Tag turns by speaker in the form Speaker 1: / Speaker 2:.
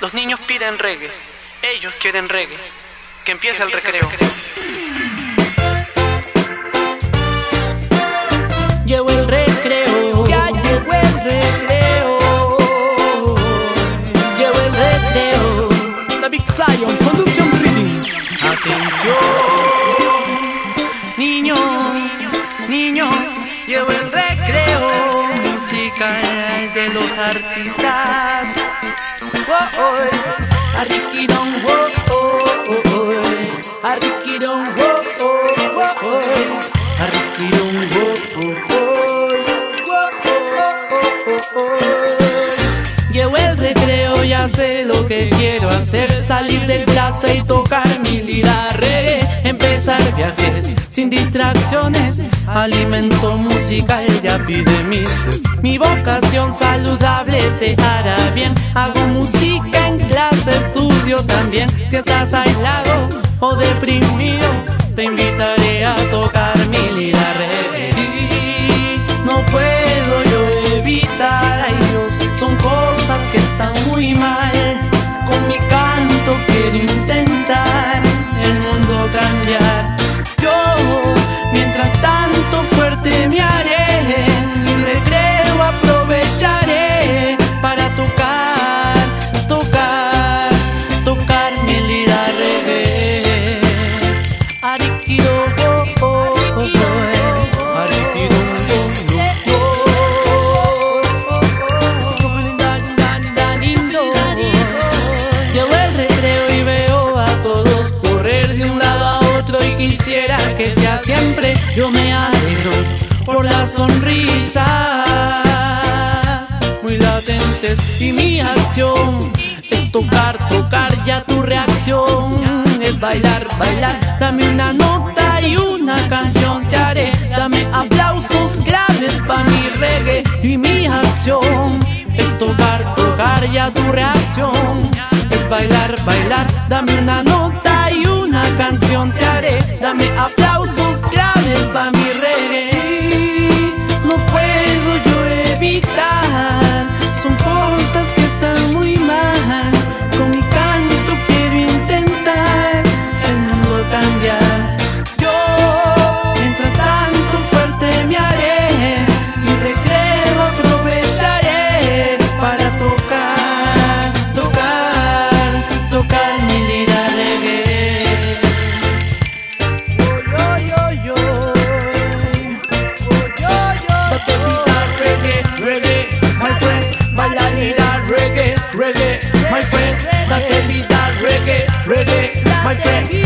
Speaker 1: Los niños piden reggae, ellos quieren reggae. Que empiece el recreo.
Speaker 2: Llegó el recreo, ya llegó el recreo. Llegó el recreo. David Zion, Solution Reading.
Speaker 1: Atención, niños, niños, llegó el recreo musical de los artistas.
Speaker 2: Sé lo que quiero hacer. Salir de clase y tocar mi lira reggae Viajes sin distracciones. Alimento musical mi sed Mi vocación saludable te hará bien. Hago música en clase, estudio también. Si estás aislado o deprimido Te invitaré a tocar que sea siempre yo me alegro por las sonrisas muy latentes y mi acción es tocar, tocar ya tu reacción. Es bailar, bailar, dame una nota y una canción. Te haré, dame aplausos claves pa' mi reggae y mi acción. Es tocar, tocar ya tu reacción. Es bailar, bailar, dame una nota seguir.